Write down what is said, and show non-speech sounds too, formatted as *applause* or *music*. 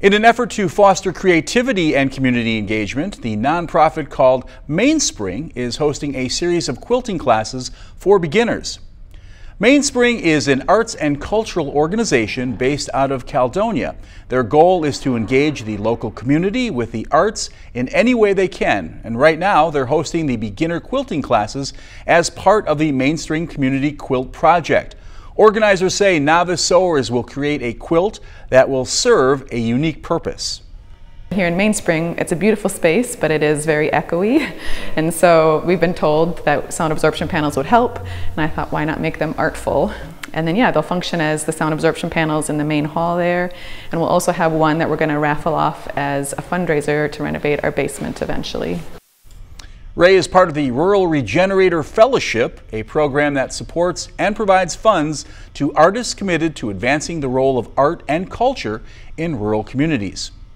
In an effort to foster creativity and community engagement, the nonprofit called Mainspring is hosting a series of quilting classes for beginners. Mainspring is an arts and cultural organization based out of Caledonia. Their goal is to engage the local community with the arts in any way they can. And right now, they're hosting the beginner quilting classes as part of the Mainspring Community Quilt Project. Organizers say novice sewers will create a quilt that will serve a unique purpose. Here in Mainspring, it's a beautiful space, but it is very echoey. *laughs* And so we've been told that sound absorption panels would help. And I thought, why not make them artful? And then, yeah, they'll function as the sound absorption panels in the main hall there. And we'll also have one that we're going to raffle off as a fundraiser to renovate our basement eventually. Ray is part of the Rural Regenerator Fellowship, a program that supports and provides funds to artists committed to advancing the role of art and culture in rural communities.